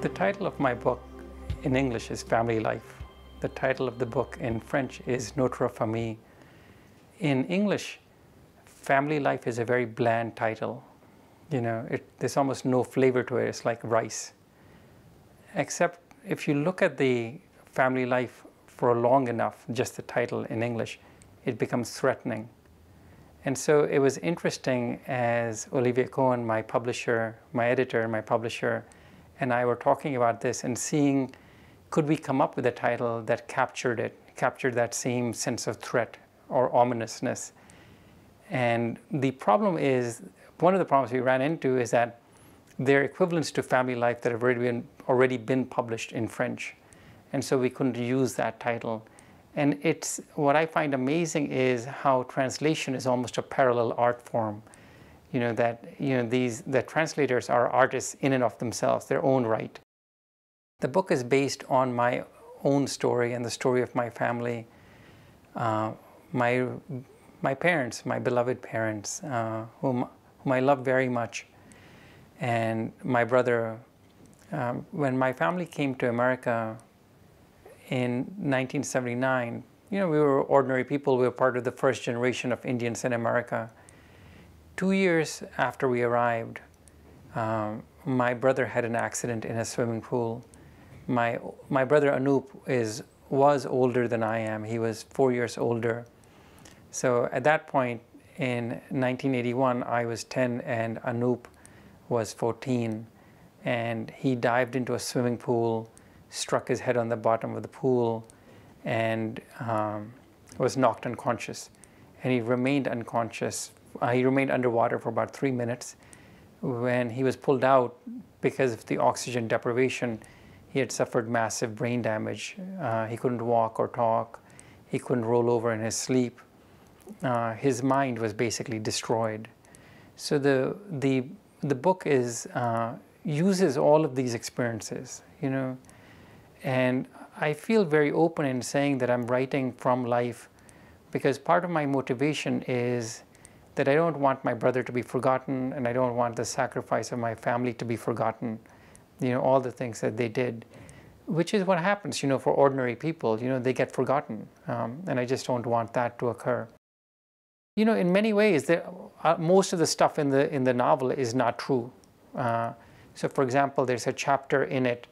The title of my book in English is Family Life. The title of the book in French is Notre Famille. In English, Family Life is a very bland title. You know, it, there's almost no flavor to it. It's like rice. Except if you look at the family life for long enough, just the title in English, it becomes threatening. And so it was interesting as Olivier Cohen, my publisher, my editor, my publisher, and I were talking about this and seeing could we come up with a title that captured it, captured that same sense of threat or ominousness. And the problem is, one of the problems we ran into is that they're equivalents to family life that have already been, already been published in French. And so we couldn't use that title. And it's what I find amazing is how translation is almost a parallel art form. You know that you know these the translators are artists in and of themselves, their own right. The book is based on my own story and the story of my family. Uh, my my parents, my beloved parents, uh, whom whom I love very much, and my brother. Um, when my family came to America in 1979, you know, we were ordinary people. We were part of the first generation of Indians in America. Two years after we arrived, um, my brother had an accident in a swimming pool. My, my brother Anoop is, was older than I am. He was four years older. So at that point in 1981, I was 10 and Anoop was 14. And he dived into a swimming pool struck his head on the bottom of the pool and um, was knocked unconscious. And he remained unconscious. Uh, he remained underwater for about three minutes. When he was pulled out, because of the oxygen deprivation, he had suffered massive brain damage. Uh, he couldn't walk or talk. He couldn't roll over in his sleep. Uh, his mind was basically destroyed. So the the the book is uh, uses all of these experiences. You know, and I feel very open in saying that I'm writing from life because part of my motivation is that I don't want my brother to be forgotten and I don't want the sacrifice of my family to be forgotten. You know, all the things that they did, which is what happens, you know, for ordinary people. You know, they get forgotten. Um, and I just don't want that to occur. You know, in many ways, there, uh, most of the stuff in the, in the novel is not true. Uh, so, for example, there's a chapter in it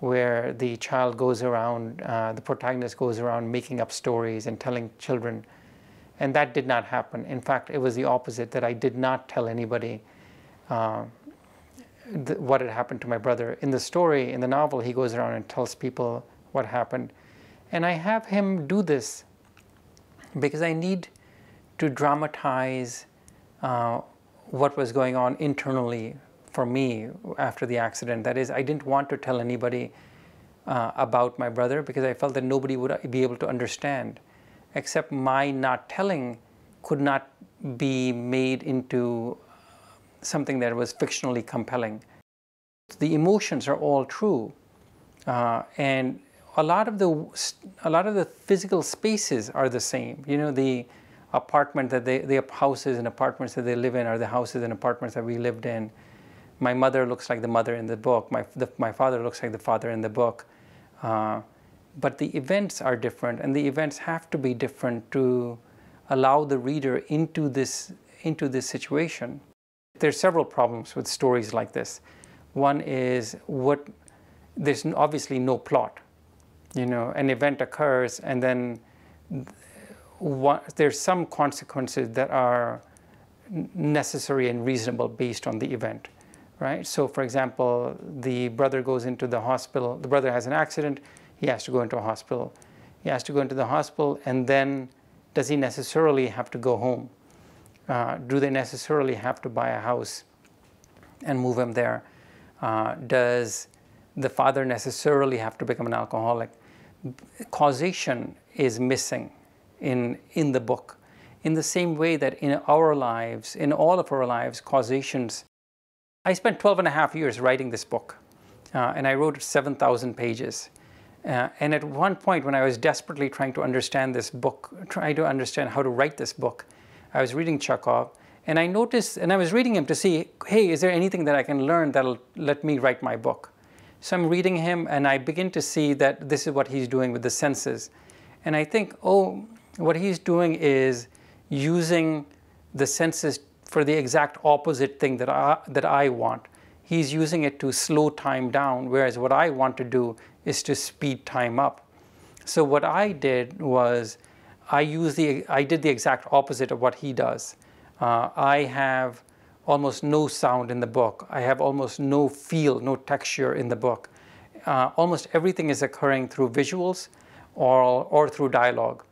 where the child goes around, uh, the protagonist goes around making up stories and telling children. And that did not happen. In fact, it was the opposite, that I did not tell anybody uh, what had happened to my brother. In the story, in the novel, he goes around and tells people what happened. And I have him do this because I need to dramatize uh, what was going on internally for me after the accident. That is, I didn't want to tell anybody uh, about my brother because I felt that nobody would be able to understand, except my not telling could not be made into something that was fictionally compelling. The emotions are all true, uh, and a lot of the a lot of the physical spaces are the same. You know, the apartment that they, the houses and apartments that they live in are the houses and apartments that we lived in my mother looks like the mother in the book, my, the, my father looks like the father in the book. Uh, but the events are different, and the events have to be different to allow the reader into this, into this situation. There's several problems with stories like this. One is what there's obviously no plot. You know, an event occurs, and then what, there's some consequences that are necessary and reasonable based on the event right? So, for example, the brother goes into the hospital, the brother has an accident, he has to go into a hospital. He has to go into the hospital, and then does he necessarily have to go home? Uh, do they necessarily have to buy a house and move him there? Uh, does the father necessarily have to become an alcoholic? Causation is missing in, in the book. In the same way that in our lives, in all of our lives, causations I spent 12 and a half years writing this book, uh, and I wrote 7,000 pages. Uh, and at one point, when I was desperately trying to understand this book, trying to understand how to write this book, I was reading Chekhov, and I noticed, and I was reading him to see, hey, is there anything that I can learn that'll let me write my book? So I'm reading him and I begin to see that this is what he's doing with the senses. And I think, oh, what he's doing is using the senses for the exact opposite thing that I, that I want. He's using it to slow time down, whereas what I want to do is to speed time up. So what I did was I use the I did the exact opposite of what he does. Uh, I have almost no sound in the book. I have almost no feel, no texture in the book. Uh, almost everything is occurring through visuals or, or through dialogue.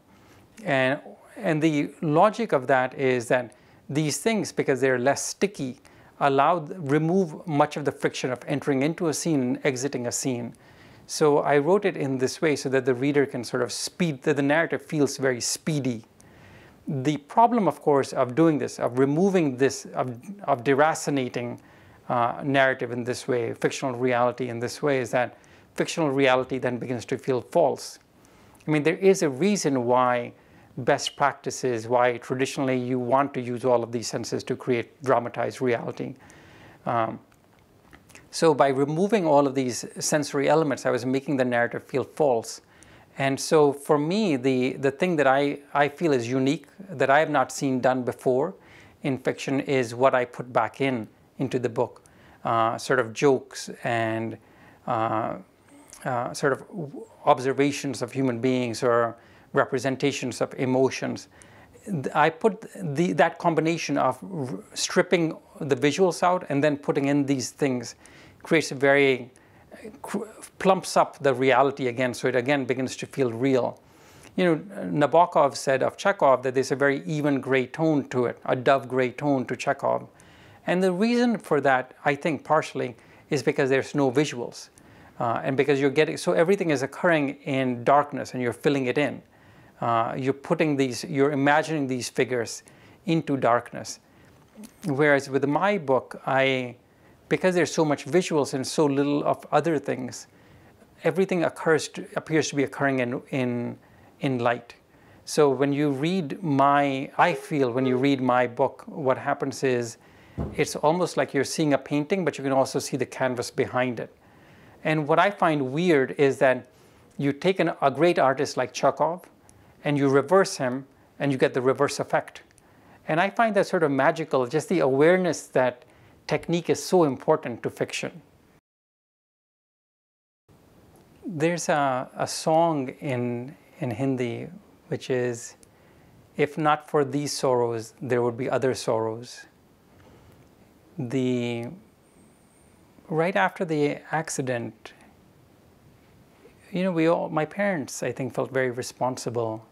And, and the logic of that is that these things, because they're less sticky, allow remove much of the friction of entering into a scene and exiting a scene. So I wrote it in this way so that the reader can sort of speed, that the narrative feels very speedy. The problem, of course, of doing this, of removing this, of, of deracinating uh, narrative in this way, fictional reality in this way, is that fictional reality then begins to feel false. I mean, there is a reason why best practices, why traditionally you want to use all of these senses to create dramatized reality. Um, so by removing all of these sensory elements, I was making the narrative feel false. And so for me, the, the thing that I, I feel is unique, that I have not seen done before in fiction, is what I put back in into the book. Uh, sort of jokes and uh, uh, sort of observations of human beings or representations of emotions. I put the, that combination of stripping the visuals out and then putting in these things creates a very plumps up the reality again, so it again begins to feel real. You know, Nabokov said of Chekhov that there's a very even gray tone to it, a dove gray tone to Chekhov. And the reason for that, I think, partially, is because there's no visuals. Uh, and because you're getting, so everything is occurring in darkness and you're filling it in. Uh, you're putting these, you're imagining these figures into darkness. Whereas with my book, I, because there's so much visuals and so little of other things, everything occurs to, appears to be occurring in, in, in light. So when you read my, I feel when you read my book, what happens is it's almost like you're seeing a painting, but you can also see the canvas behind it. And what I find weird is that you take an, a great artist like Chekhov and you reverse him and you get the reverse effect. And I find that sort of magical, just the awareness that technique is so important to fiction. There's a, a song in, in Hindi which is, if not for these sorrows, there would be other sorrows. The, right after the accident, you know, we all, my parents, I think, felt very responsible.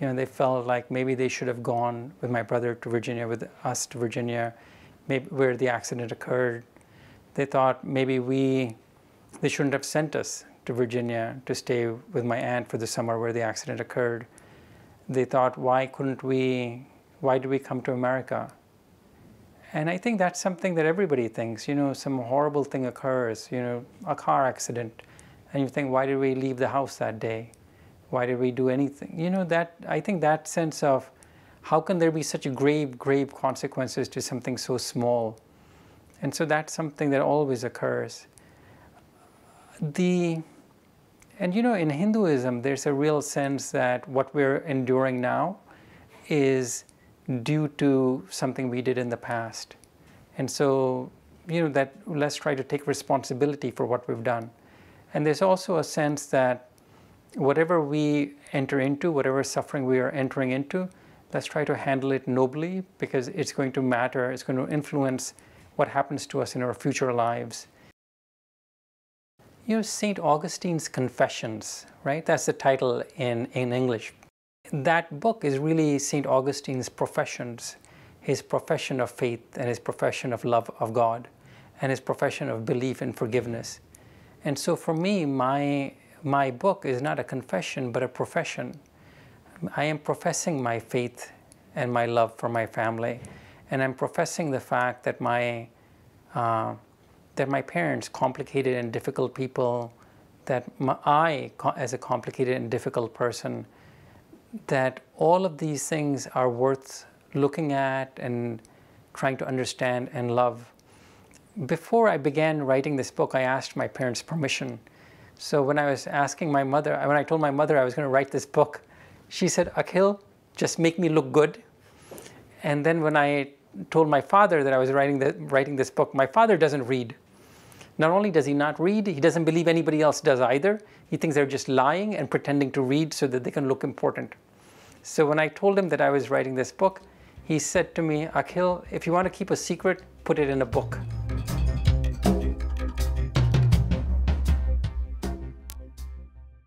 You know, they felt like maybe they should have gone with my brother to Virginia, with us to Virginia, maybe where the accident occurred. They thought maybe we, they shouldn't have sent us to Virginia to stay with my aunt for the summer where the accident occurred. They thought, why couldn't we, why did we come to America? And I think that's something that everybody thinks, you know, some horrible thing occurs, you know, a car accident, and you think, why did we leave the house that day? Why did we do anything? You know, that, I think that sense of how can there be such grave, grave consequences to something so small? And so that's something that always occurs. The, and you know, in Hinduism, there's a real sense that what we're enduring now is due to something we did in the past. And so, you know, that let's try to take responsibility for what we've done. And there's also a sense that whatever we enter into, whatever suffering we are entering into, let's try to handle it nobly because it's going to matter, it's going to influence what happens to us in our future lives. You know, St. Augustine's Confessions, right? That's the title in, in English. That book is really St. Augustine's professions, his profession of faith and his profession of love of God and his profession of belief in forgiveness. And so for me, my, my book is not a confession, but a profession. I am professing my faith and my love for my family, and I'm professing the fact that my uh, that my parents, complicated and difficult people, that my, I, as a complicated and difficult person, that all of these things are worth looking at and trying to understand and love. before I began writing this book, I asked my parents' permission. So when I was asking my mother, when I told my mother I was going to write this book, she said, Akhil, just make me look good. And then when I told my father that I was writing, the, writing this book, my father doesn't read. Not only does he not read, he doesn't believe anybody else does either. He thinks they're just lying and pretending to read so that they can look important. So when I told him that I was writing this book, he said to me, Akhil, if you want to keep a secret, put it in a book.